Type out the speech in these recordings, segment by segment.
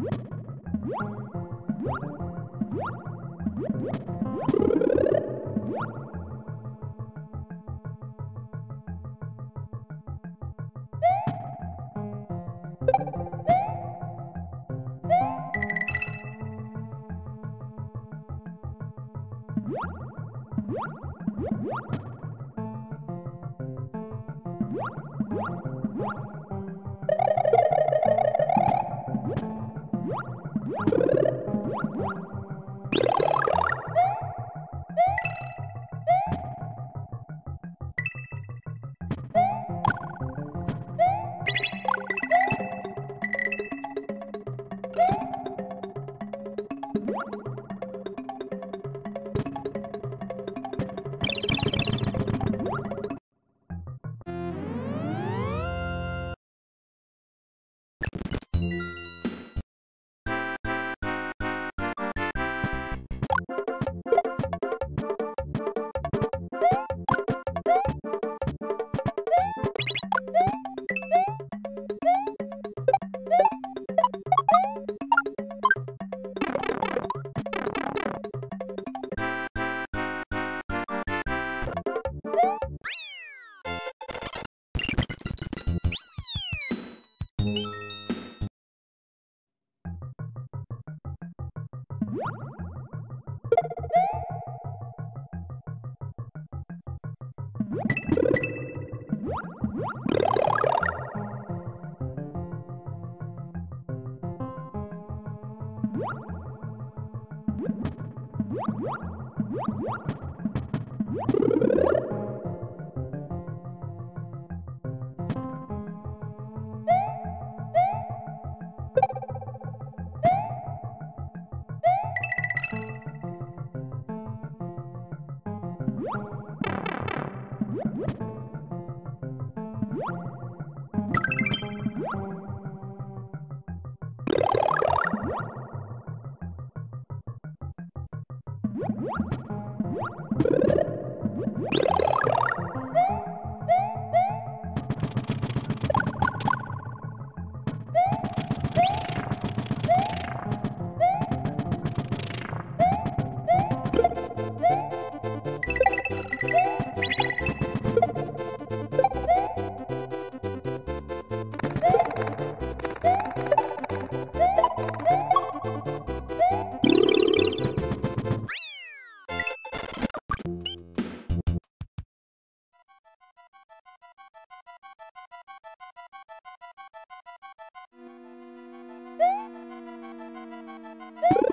you you Woo!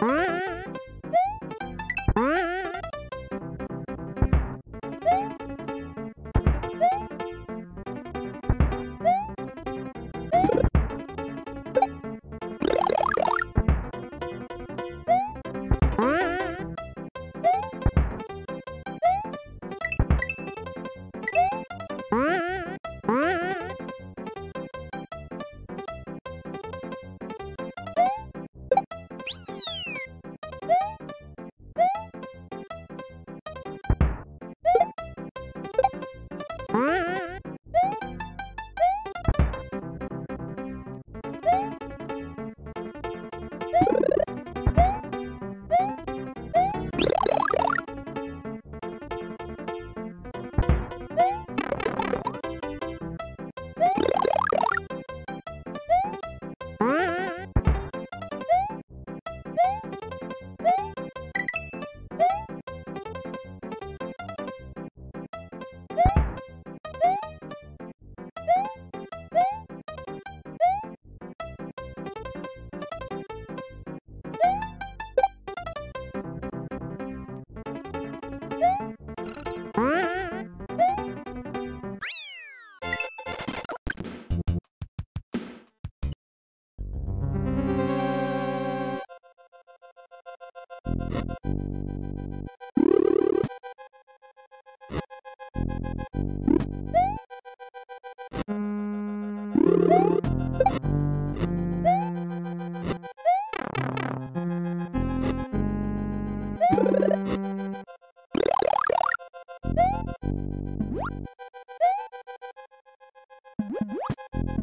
Bye.